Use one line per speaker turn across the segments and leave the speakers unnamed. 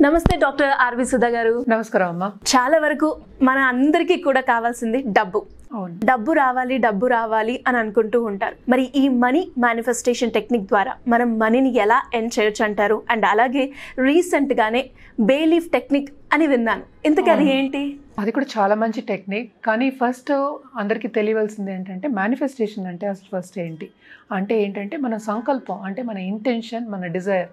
నమస్తే doctor RV Sudha గారు.
నమస్కారం అమ్మా.
చాలా వరకు మన అందరికీ కూడా కావాల్సింది డబ్బు. డబ్బు రావాలి డబ్బు రావాలి అని అనుకుంటూ ఉంటారు. మరి ఈ మనీ మేనిఫెస్టేషన్ టెక్నిక్ ద్వారా మనం మనీని ఎలా ఎన్ చేయొచ్చు అంటారు? అండ్ అలాగే రీసెంట్ గానే బేలీఫ్ టెక్నిక్ అని విన్నాను. ఇంతకీ అది ఏంటి?
అది కూడా చాలా మంచి టెక్నిక్ కానీ ఫస్ట్ అందరికీ తెలియవలసింది ఏంటంటే మేనిఫెస్టేషన్ అంటే అసలు ఫస్ట్ ఏంటి? అంటే ఏంటంటే మన సంకల్పం అంటే మన ఇంటెన్షన్ మన డిజైర్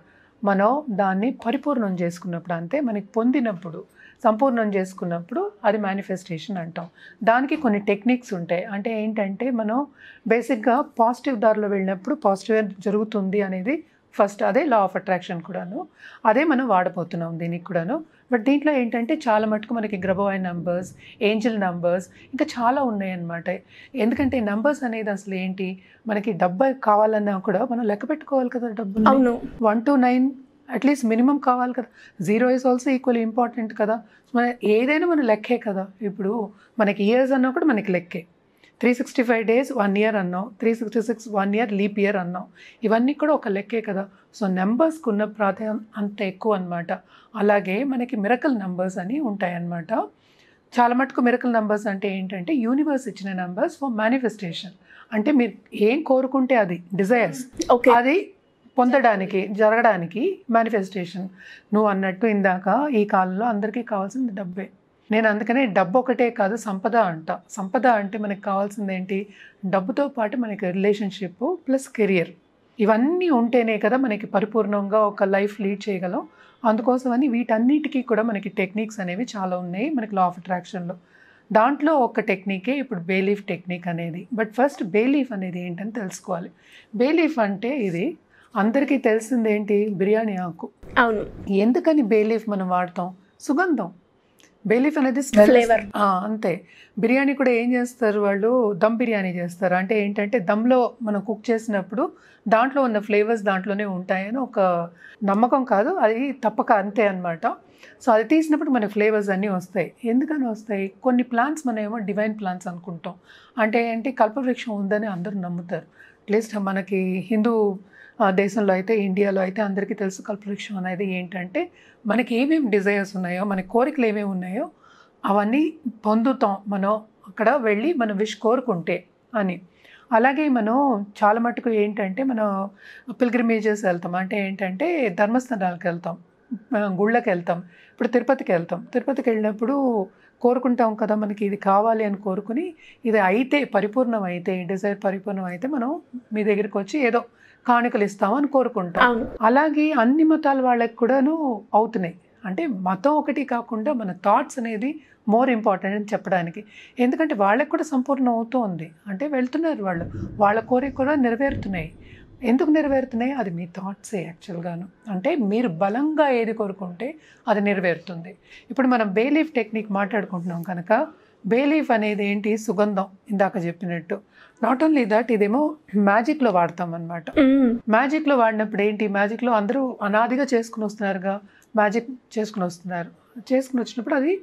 మనం దాన్ని పరిపూర్ణం చేసుకున్నప్పుడు అంతే మనకి పొందినప్పుడు సంపూర్ణం చేసుకున్నప్పుడు అది మేనిఫెస్టేషన్ అంటాం. దానికి కొన్ని టెక్నిక్స్ ఉంటాయి. అంటే ఏంటంటే మనం బేసిక్గా పాజిటివ్ దారిలో వెళ్ళినప్పుడు పాజిటివ్ జరుగుతుంది అనేది ఫస్ట్ అదే లా ఆఫ్ అట్రాక్షన్ కూడాను. అదే మనం వాడబోతున్నాం దీనికి కూడాను. బట్ దీంట్లో ఏంటంటే చాలా మటుకు మనకి గ్రబోయ్ నంబర్స్ ఏంజల్ నంబర్స్ ఇంకా చాలా ఉన్నాయి అన్నమాట ఎందుకంటే నంబర్స్ అనేది అసలు ఏంటి? మనకి డబ్బు కావాలన్నా కూడా మనం లెక్క పెట్టుకోవాలి కదా డబ్బు
అవును.
One two nine at least minimum కావాలి కదా. Zero is also equal important కదా. మన ఏదైనా మన లెక్కే కదా. ఇప్పుడు మనకి ఇయర్స్ అన్నా కూడా మనకి లెక్కే. Three sixty five days one year అన్నాం three sixty six one year leap year అన్నాం ఇవన్నీ కూడా ఒక లెక్కే కదా. సో నెంబర్స్కి ఉన్న ప్రాధాన్యం అంత ఎక్కువ అనమాట అలాగే మనకి మిరకల్ నెంబర్స్ అని ఉంటాయన్నమాట. చాలా మటుకు మిరకల్ నెంబర్స్ అంటే ఏంటంటే యూనివర్స్ ఇచ్చిన నెంబర్స్ ఫర్ మేనిఫెస్టేషన్. అంటే మీరు ఏం కోరుకుంటే అది డిజైర్స్.
ఓకే.
అది పొందడానికి జరగడానికి మేనిఫెస్టేషన్. నువ్వు అన్నట్టు ఇందాక ఈ కాలంలో అందరికీ కావాల్సింది డబ్బే. నేను అందుకనే డబ్బు ఒకటే కాదు సంపద అంట. సంపద అంటే మనకి కావాల్సింది ఏంటి? డబ్బుతో పాటు మనకి రిలేషన్షిప్ ప్లస్ కెరియర్ ఇవన్నీ ఉంటేనే కదా మనకి పరిపూర్ణంగా ఒక లైఫ్ లీడ్ చేయగలం. అందుకోసమని వీటన్నిటికీ కూడా మనకి టెక్నిక్స్ అనేవి చాలా ఉన్నాయి మనకి లా ఆఫ్ అట్రాక్షన్లో దాంట్లో ఒక టెక్నికే ఇప్పుడు బేలీఫ్ టెక్నిక్ అనేది. బట్ ఫస్ట్ బేలీఫ్ అనేది ఏంటని తెలుసుకోవాలి. బేలీఫ్ అంటే ఇది అందరికీ తెలిసింది ఏంటి? బిర్యానీ ఆకు.
అవును.
ఎందుకని బేలీఫ్ మనం వాడతాం? సుగంధం. బేలీఫ్ అనేది. ఆ, అంతే. బిర్యానీ కూడా ఏం చేస్తారు వాళ్ళు? దమ్ బిర్యానీ చేస్తారు. అంటే ఏంటంటే దమ్లో మనం కుక్ చేసినప్పుడు దాంట్లో ఉన్న ఫ్లేవర్స్ దాంట్లోనే ఉంటాయని ఒక నమ్మకం కాదు. అది తప్పక అంతే అన్నమాట. సో అది తీసినప్పుడు మన ఫ్లేవర్స్ అన్నీ వస్తాయి. ఎందుకని వస్తాయి? కొన్ని ప్లాంట్స్ మనం ఏమో డివైన్ ప్లాంట్స్ అనుకుంటాం. అంటే ఏంటి? కల్పవృక్షం ఉందని అందరూ నమ్ముతారు. అట్లీస్ట్ మనకి హిందూ దేశంలో అయితే ఇండియాలో అయితే అందరికీ తెలుసు కల్పవృక్షం అనేది ఏంటంటే మనకి ఏమేమి డిజైర్స్ ఉన్నాయో మన కోరికలు ఏమేమి ఉన్నాయో అవన్నీ పొందుతాం మనం. అక్కడ వెళ్ళి మనం విష్ కోరుకుంటే అని. అలాగే మనం చాలా మటుకు ఏంటంటే మనం పిల్గ్రిమేజెస్ వెళ్తాం. అంటే ఏంటంటే ధర్మస్థానాలకు వెళ్తాం. గుళ్ళకి వెళ్తాం. ఇప్పుడు తిరుపతికి వెళ్తాం. తిరుపతికి వెళ్ళినప్పుడు కోరుకుంటాం కదా మనకి ఇది కావాలి అని కోరుకుని ఇది అయితే పరిపూర్ణం అయితే డిజైర్ పరిపూర్ణం అయితే మనం మీ దగ్గరికి వచ్చి ఏదో కానుకలు ఇస్తామని కోరుకుంటాం అలాగే అన్ని మతాల వాళ్ళకి కూడాను అవుతున్నాయి. అంటే మతం ఒకటి కాకుండా మన థాట్స్ అనేది మోర్ ఇంపార్టెంట్ అని చెప్పడానికి. ఎందుకంటే వాళ్ళకి కూడా సంపూర్ణం అవుతూ ఉంది. అంటే వెళ్తున్నారు వాళ్ళు. వాళ్ళ కోరిక కూడా నెరవేరుతున్నాయి. ఎందుకు నెరవేరుతున్నాయి? అది మీ థాట్సే యాక్చువల్గాను అంటే మీరు బలంగా ఏది కోరుకుంటే అది నెరవేరుతుంది. ఇప్పుడు మనం బేలీఫ్ టెక్నిక్ మాట్లాడుకుంటున్నాం కనుక బేలీఫ్ అనేది ఏంటి? సుగంధం ఇందాక చెప్పినట్టు. నాట్ ఓన్లీ దట్ ఇదేమో మ్యాజిక్లో వాడతాం అనమాట. మ్యాజిక్లో వాడినప్పుడు ఏంటి? మ్యాజిక్లో అందరూ అనాదిగా చేసుకుని వస్తున్నారుగా. మ్యాజిక్ చేసుకుని వస్తున్నారు. చేసుకుని వచ్చినప్పుడు అది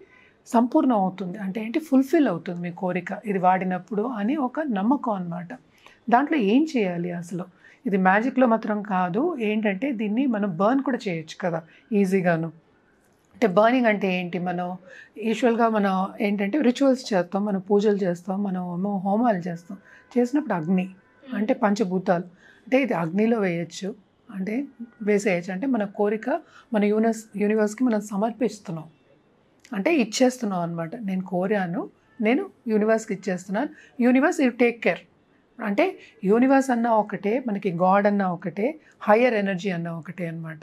సంపూర్ణం అవుతుంది. అంటే ఏంటి? ఫుల్ఫిల్ అవుతుంది మీ కోరిక. ఇది వాడినప్పుడు అని ఒక నమ్మకం అన్నమాట. దాంట్లో ఏం చేయాలి అసలు? ఇది మ్యాజిక్లో మాత్రం కాదు. ఏంటంటే దీన్ని మనం బర్న్ కూడా చేయొచ్చు కదా ఈజీగాను అంటే బర్నింగ్ అంటే ఏంటి? మనం యూజువల్గా మనం ఏంటంటే రిచువల్స్ చేస్తాం మనం పూజలు చేస్తాం మనం హోమాలు చేస్తాం. చేసినప్పుడు అగ్ని అంటే పంచభూతాలు. అంటే ఇది అగ్నిలో వేయచ్చు. అంటే వేసేయచ్చు. అంటే మన కోరిక మన యూనివర్స్ యూనివర్స్కి మనం సమర్పిస్తున్నాం. అంటే ఇచ్చేస్తున్నాం అనమాట నేను కోరాను నేను యూనివర్స్కి ఇచ్చేస్తున్నాను. యూనివర్స్ యూ టేక్ కేర్ అంటే యూనివర్స్ అన్న ఒకటే మనకి గాడ్ అన్న ఒకటే హయ్యర్ ఎనర్జీ అన్న ఒకటే అనమాట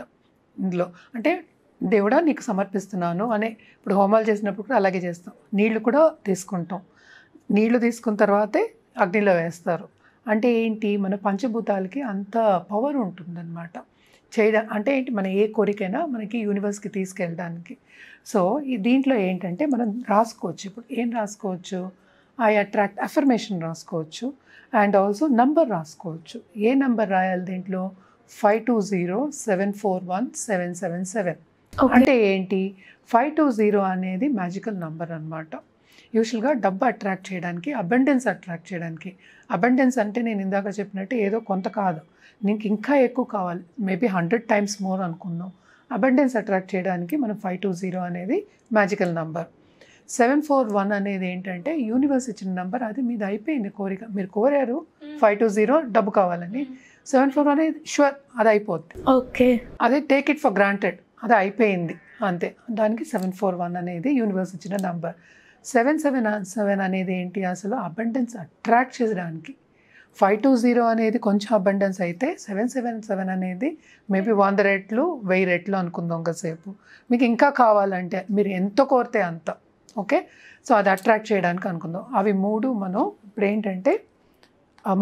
ఇందులో. అంటే దేవుడా నీకు సమర్పిస్తున్నాను అనే ఇప్పుడు హోమాలు చేసినప్పుడు కూడా అలాగే చేస్తాం. నీళ్ళు కూడా తీసుకుంటాం. నీళ్ళు తీసుకున్న తర్వాతే అగ్నిలో వేస్తారు. అంటే ఏంటి? మన పంచభూతాలకి అంత పవర్ ఉంటుందన్నమాట. చేయడం అంటే ఏంటి? మన ఏ కోరికైనా మనకి యూనివర్స్కి తీసుకెళ్ళడానికి. సో ఈ దీంట్లో ఏంటంటే మనం రాసుకోవచ్చు. ఇప్పుడు ఏం రాసుకోవచ్చు? ఐ అట్రాక్ట్ అఫర్మేషన్ రాసుకోవచ్చు. అండ్ ఆల్సో నంబర్ రాసుకోవచ్చు. ఏ నంబర్ రాయాలి దీంట్లో? Five two zero seven four one seven seven seven అంటే ఏంటి? ఫైవ్ టూ జీరో అనేది మ్యాజికల్ నంబర్ అనమాట యూజువల్గా డబ్బు అట్రాక్ట్ చేయడానికి అబెండెన్స్ అట్రాక్ట్ చేయడానికి. అబెండెన్స్ అంటే నేను ఇందాక చెప్పినట్టు ఏదో కొంత కాదు. నీకు ఇంకా ఎక్కువ కావాలి. మేబీ హండ్రెడ్ టైమ్స్ మోర్ అనుకుందాం. అబండెన్స్ అట్రాక్ట్ చేయడానికి మనం ఫైవ్ టూ జీరో అనేది magical number. Seven four one అనేది ఏంటంటే యూనివర్స్ ఇచ్చిన నంబర్. అది మీది అయిపోయింది కోరిక. మీరు కోరారు ఫైవ్ టూ జీరో డబ్బు కావాలని. సెవెన్ ఫోర్ అనేది షూర్ అది అయిపోద్ది.
ఓకే.
అదే టేక్ ఇట్ ఫర్ గ్రాంటెడ్. అది అయిపోయింది. అంతే. దానికి సెవెన్ ఫోర్ వన్ అనేది యూనివర్స్ ఇచ్చిన నంబర్. సెవెన్ సెవెన్ సెవెన్ అనేది ఏంటి? అసలు అబండెన్స్ అట్రాక్ట్ చేయడానికి ఫైవ్ టూ జీరో అనేది కొంచెం అబండెన్స్ అయితే సెవెన్ సెవెన్ సెవెన్ అనేది మేబీ వంద రెట్లు వెయ్యి రెట్లు అనుకుందాం కాసేపు. మీకు ఇంకా కావాలంటే మీరు ఎంత కోరితే అంత. ఓకే? సో అది అట్రాక్ట్ చేయడానికి అనుకుందాం. అవి మూడు మనం ఇప్పుడు ఏంటంటే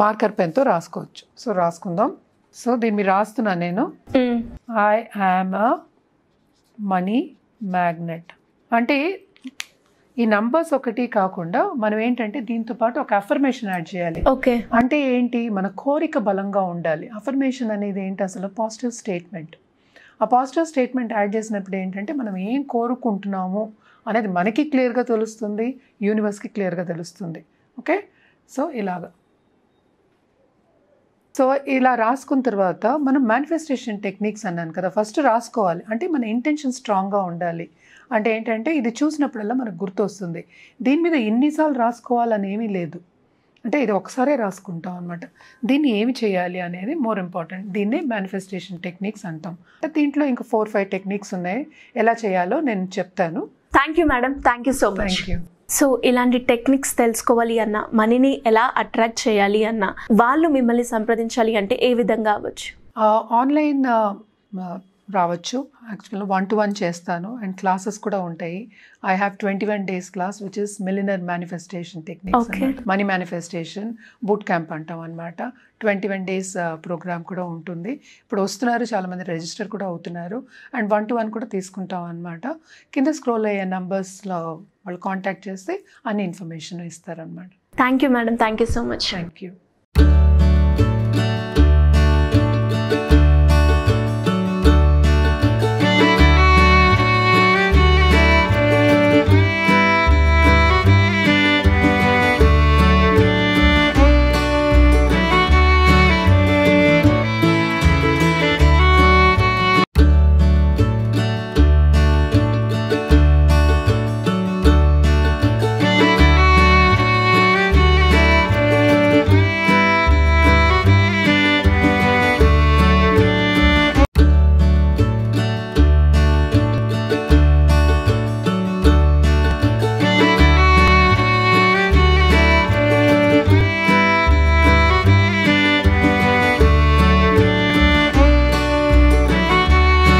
మార్కర్ పెన్తో రాసుకోవచ్చు. సో రాసుకుందాం. సో దీన్ని మీరు రాస్తున్నాను నేను I am a money magnet. అంటే ఈ నంబర్స్ ఒకటి కాకుండా మనం ఏంటంటే దీంతో పాటు ఒక అఫర్మేషన్ యాడ్ చేయాలి.
ఓకే.
అంటే ఏంటి? మన కోరిక బలంగా ఉండాలి. అఫర్మేషన్ అనేది ఏంటి? అసలు పాజిటివ్ స్టేట్మెంట్ ఆ పాజిటివ్ స్టేట్మెంట్ యాడ్ చేసినప్పుడు ఏంటంటే మనం ఏం కోరుకుంటున్నాము అనేది మనకి క్లియర్గా తెలుస్తుంది యూనివర్స్కి క్లియర్గా తెలుస్తుంది. ఓకే? సో ఇలాగా. సో ఇలా రాసుకున్న తర్వాత మనం మేనిఫెస్టేషన్ టెక్నిక్స్ అన్నాను కదా ఫస్ట్ రాసుకోవాలి. అంటే మన ఇంటెన్షన్ స్ట్రాంగ్గా ఉండాలి. అంటే ఏంటంటే ఇది చూసినప్పుడల్లా మనకు గుర్తొస్తుంది. దీని మీద ఎన్నిసార్లు రాసుకోవాలని ఏమీ లేదు. అంటే ఇది ఒకసారే రాసుకుంటాం అనమాట దీన్ని ఏమి చేయాలి అనేది మోర్ ఇంపార్టెంట్ దీన్నే మేనిఫెస్టేషన్ టెక్నిక్స్ అంటాం. అంటే దీంట్లో ఇంకా ఫోర్ ఫైవ్ టెక్నిక్స్ ఉన్నాయి. ఎలా చేయాలో నేను చెప్తాను.
Thank you madam thank you so much
thank you
so ఇలాంటి టెక్నిక్స్ తెలుసుకోవాలి అన్న మనీని ఎలా అట్రాక్ట్ చేయాలి అన్న వాళ్ళు మిమ్మల్ని సంప్రదించాలి అంటే ఏ విధంగా అవ్వచ్చు?
ఆన్లైన్ రావచ్చు. యాక్చువల్గా వన్ టు వన్ చేస్తాను అండ్ క్లాసెస్ కూడా ఉంటాయి. I have twenty one days class which is millionaire manifestation techniques. Money manifestation boot camp అంటాం అనమాట ట్వంటీ వన్ డేస్ ప్రోగ్రామ్ కూడా ఉంటుంది. ఇప్పుడు వస్తున్నారు చాలామంది రిజిస్టర్ కూడా అవుతున్నారు. అండ్ వన్ టు వన్ కూడా తీసుకుంటాం అనమాట కింద స్క్రోల్ అయ్యే నంబర్స్లో వాళ్ళు కాంటాక్ట్ చేస్తే అన్ని ఇన్ఫర్మేషన్ ఇస్తారనమాట
thank you madam thank you so much
thank you